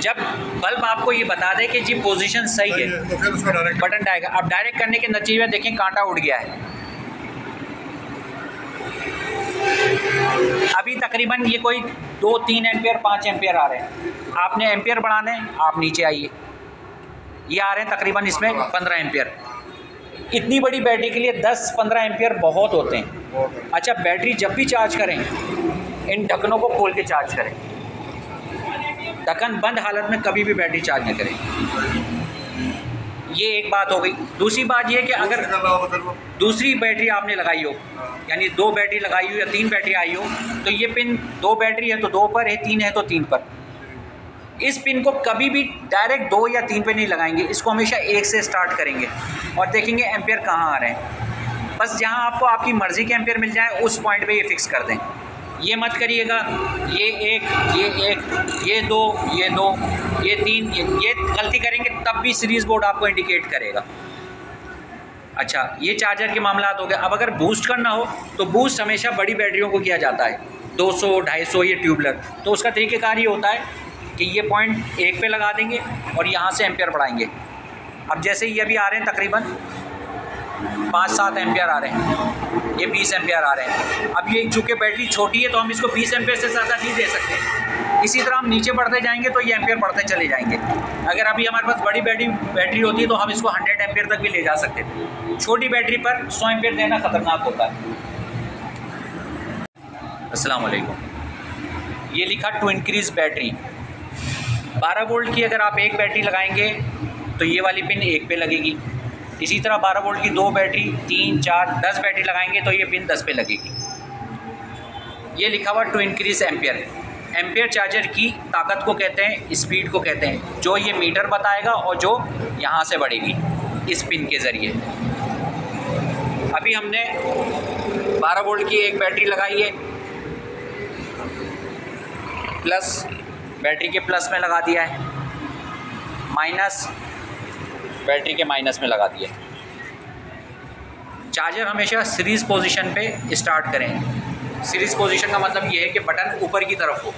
जब बल्ब आपको ये बता दे कि जी पोजीशन सही है तो फिर उसको डायरेक्ट बटन डालेगा अब डायरेक्ट करने के नतीजे में देखें कांटा उड़ गया है। अभी तकरीबन ये कोई दो तीन एम्पियर पाँच एम्पियर आ रहे हैं। आपने एम्पियर बढ़ाने आप नीचे आइए। ये आ रहे हैं तकरीबन इसमें पंद्रह एम्पियर। इतनी बड़ी बैटरी के लिए दस पंद्रह एम्पियर बहुत होते हैं। अच्छा बैटरी जब भी चार्ज करें इन ढक्कनों को खोल के चार्ज करें। ढक्कन बंद हालत में कभी भी बैटरी चार्ज न करें। ये एक बात हो गई। दूसरी बात ये कि अगर दूसरी बैटरी आपने लगाई हो यानी दो बैटरी लगाई हो या तीन बैटरी आई हो तो ये पिन दो बैटरी है तो दो पर है तीन है तो तीन पर। इस पिन को कभी भी डायरेक्ट दो या तीन पे नहीं लगाएँगे इसको हमेशा एक से स्टार्ट करेंगे। और देखेंगे एम्पियर कहाँ आ रहे हैं। बस जहाँ आपको आपकी मर्ज़ी के एम्पियर मिल जाए उस पॉइंट पे ये फिक्स कर दें। ये मत करिएगा। ये एक ये एक ये दो ये दो ये तीन ये, ये गलती करेंगे तब भी सीरीज़ बोर्ड आपको इंडिकेट करेगा। अच्छा ये चार्जर के मामला हो गए। अब अगर बूस्ट करना हो तो बूस्ट हमेशा बड़ी बैटरियों को किया जाता है। 200 250 ये ट्यूबलर तो उसका तरीक़ेकार ये होता है कि ये पॉइंट एक पे लगा देंगे और यहाँ से एम्पियर बढ़ाएँगे। अब जैसे ये अभी आ रहे हैं तकरीबन पाँच सात एम्पियर आ रहे हैं। ये बीस एम्पियर आ रहे हैं। अब ये चूँकि बैटरी छोटी है तो हम इसको बीस एम्पियर से ज़्यादा नहीं दे सकते। इसी तरह हम नीचे बढ़ते जाएँगे तो ये एम्पियर बढ़ते चले जाएँगे। अगर अभी हमारे पास बड़ी बैटरी बैटरी होती है तो हम इसको हंड्रेड एम्पियर तक भी ले जा सकते थे। छोटी बैटरी पर सौ एम्पियर देना ख़तरनाक होता है। वालेकुम ये लिखा टू इंक्रीज़ बैटरी। 12 वोल्ट की अगर आप एक बैटरी लगाएँगे तो ये वाली पिन एक पे लगेगी। इसी तरह 12 वोल्ट की दो बैटरी, तीन, चार, दस बैटरी लगाएँगे तो ये पिन दस पे लगेगी। ये लिखा हुआ to increase ampere ampere charger की ताकत को कहते हैं स्पीड को कहते हैं, जो ये मीटर बताएगा और जो यहाँ से बढ़ेगी इस पिन के ज़रिए। अभी हमने 12 वोल्ट की एक बैटरी लगाई है प्लस बैटरी के प्लस में लगा दिया है। माइनस बैटरी के माइनस में लगा दिया चार्जर हमेशा सीरीज़ पोजीशन पे स्टार्ट करें। सीरीज़ पोजीशन का मतलब ये है कि बटन ऊपर की तरफ़ हो।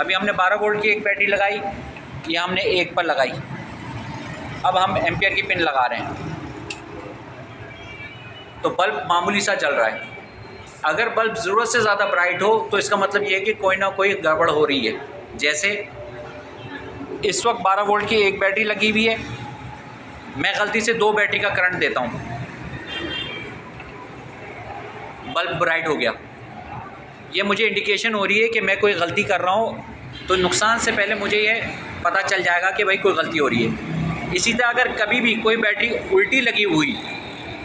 अभी हमने 12 वोल्ट की एक बैटरी लगाई, ये हमने एक पर लगाई। अब हम एम्पियर की पिन लगा रहे हैं। तो बल्ब मामूली सा जल रहा है। अगर बल्ब ज़रूरत से ज़्यादा ब्राइट हो तो इसका मतलब ये है कि कोई ना कोई गड़बड़ हो रही है। जैसे इस वक्त 12 वोल्ट की एक बैटरी लगी हुई है। मैं गलती से दो बैटरी का करंट देता हूँ। बल्ब ब्राइट हो गया। ये मुझे इंडिकेशन हो रही है कि मैं कोई गलती कर रहा हूँ। तो नुकसान से पहले मुझे ये पता चल जाएगा कि भाई कोई गलती हो रही है। इसी तरह अगर कभी भी कोई बैटरी उल्टी लगी हुई,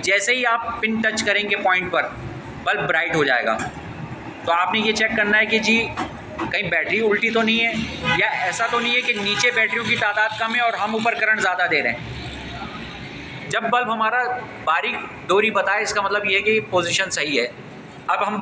जैसे ही आप पिन टच करेंगे पॉइंट पर, बल्ब ब्राइट हो जाएगा। तो आपने ये चेक करना है कि जी कहीं बैटरी उल्टी तो नहीं है, या ऐसा तो नहीं है कि नीचे बैटरियों की तादाद कम है और हम ऊपर करंट ज़्यादा दे रहे हैं। जब बल्ब हमारा बारीक डोरी बताए, इसका मतलब ये है कि पोजीशन सही है। अब हम